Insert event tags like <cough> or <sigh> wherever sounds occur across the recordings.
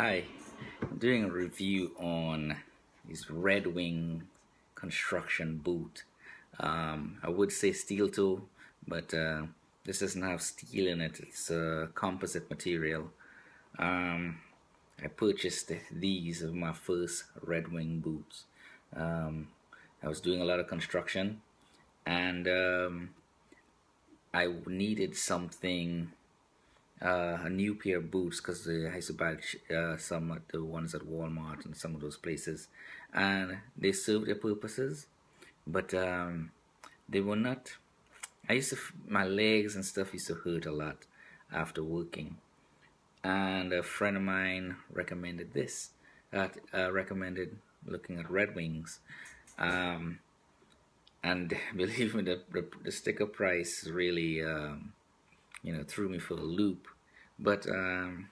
Hi, I'm doing a review on this Red Wing construction boot. Um, I would say steel toe, but uh, this doesn't have steel in it. It's a composite material. Um, I purchased these of my first Red Wing boots. Um, I was doing a lot of construction and um, I needed something uh, a new pair of boots because I used to buy uh, some of the ones at Walmart and some of those places, and they served their purposes, but um, they were not. I used to my legs and stuff used to hurt a lot after working, and a friend of mine recommended this. Uh, uh, recommended looking at Red Wings, um, and <laughs> believe me, the, the, the sticker price really. Um, you know threw me for a loop but um,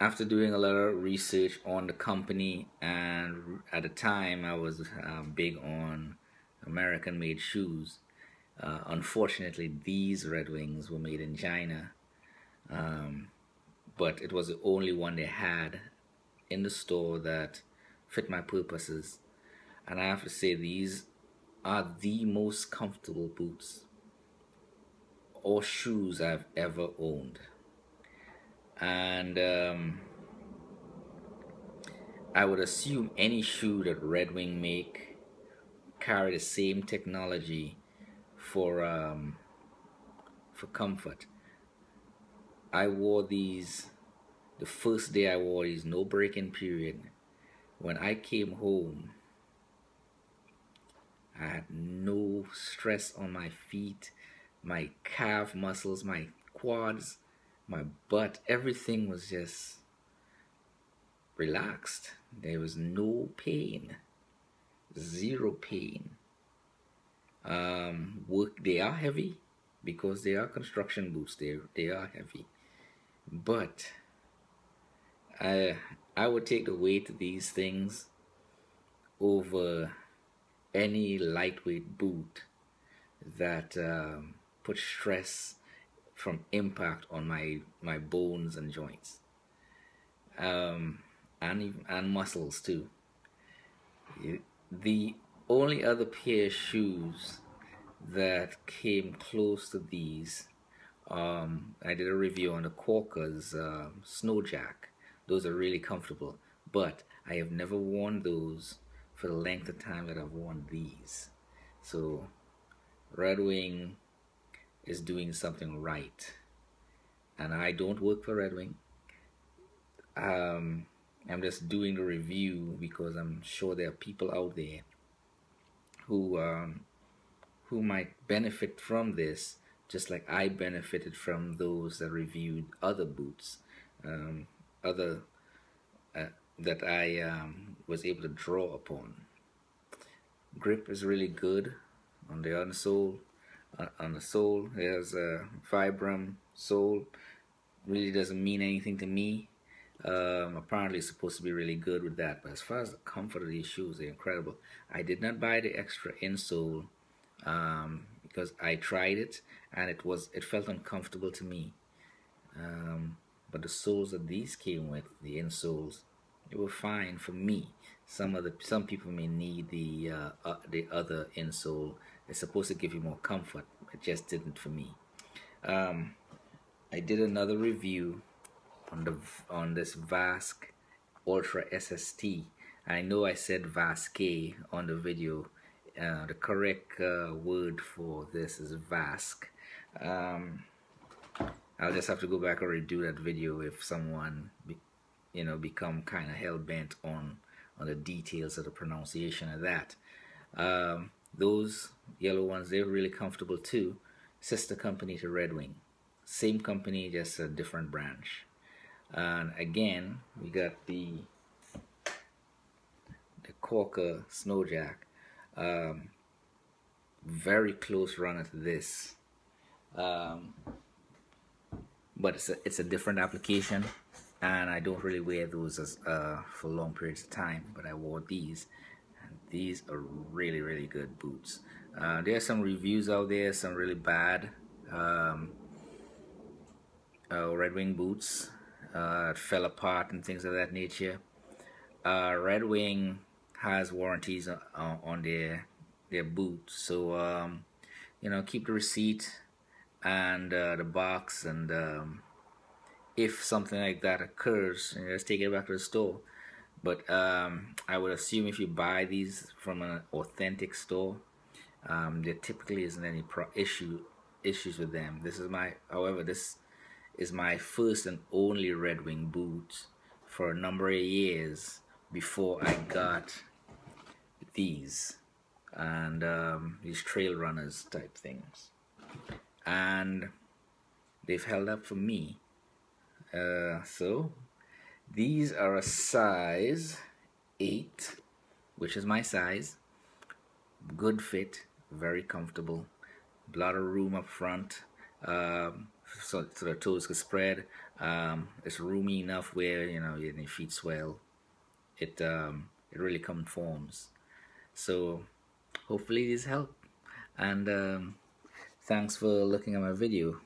after doing a lot of research on the company and at the time I was uh, big on American made shoes uh, unfortunately these Red Wings were made in China. Um, but it was the only one they had in the store that fit my purposes. And I have to say these are the most comfortable boots or shoes I've ever owned. And um, I would assume any shoe that Red Wing make carry the same technology for um, for comfort. I wore these the first day I wore these, no break-in period. When I came home, I had no stress on my feet my calf muscles, my quads, my butt, everything was just relaxed. There was no pain, zero pain. Um, work they are heavy because they are construction boots. They they are heavy, but I I would take the weight of these things over any lightweight boot that um, put stress from impact on my my bones and joints. Um, and and muscles too. The only other pair of shoes that came close to these um, I did a review on the Quokka's uh, Snowjack. Those are really comfortable but I have never worn those for the length of time that I've worn these. So Red Wing is doing something right. And I don't work for Red Wing. Um, I'm just doing the review because I'm sure there are people out there who um, who might benefit from this, just like I benefited from those that reviewed other boots, um, other uh, that I um, was able to draw upon. Grip is really good on the insole on the sole. There's a Vibram sole. Really doesn't mean anything to me. Um, apparently it's supposed to be really good with that. But as far as the comfort of these shoes, they're incredible. I did not buy the extra insole um, because I tried it and it was it felt uncomfortable to me. Um, but the soles that these came with, the insoles, they were fine for me. Some of the some people may need the uh, uh, the other insole it's supposed to give you more comfort. It just didn't for me. Um, I did another review on the on this Vasque Ultra SST. I know I said Vaske on the video. Uh, the correct uh, word for this is Vasque. Um, I'll just have to go back and redo that video if someone, be, you know, become kind of hell bent on on the details of the pronunciation of that. Um, those yellow ones, they're really comfortable too. Sister company to Red Wing. Same company, just a different branch. And again, we got the the Quokka Snowjack. Um, very close runner to this. Um, but it's a, it's a different application and I don't really wear those as, uh, for long periods of time but I wore these. And these are really really good boots. Uh, there are some reviews out there some really bad um, uh, Red Wing boots uh, fell apart and things of that nature. Uh, Red Wing has warranties on, on their their boots, so um, you know keep the receipt and uh, the box, and um, if something like that occurs, know, just take it back to the store. But um, I would assume if you buy these from an authentic store, um, there typically isn't any issue issues with them. This is my, however, this is my first and only Red Wing boot for a number of years before I got these and um, these trail runners type things and they've held up for me uh, so these are a size 8 which is my size. Good fit very comfortable. A lot of room up front um, so, so the toes can spread. Um, it's roomy enough where you know your feet swell. It um, it really conforms. So hopefully this helped. And um, thanks for looking at my video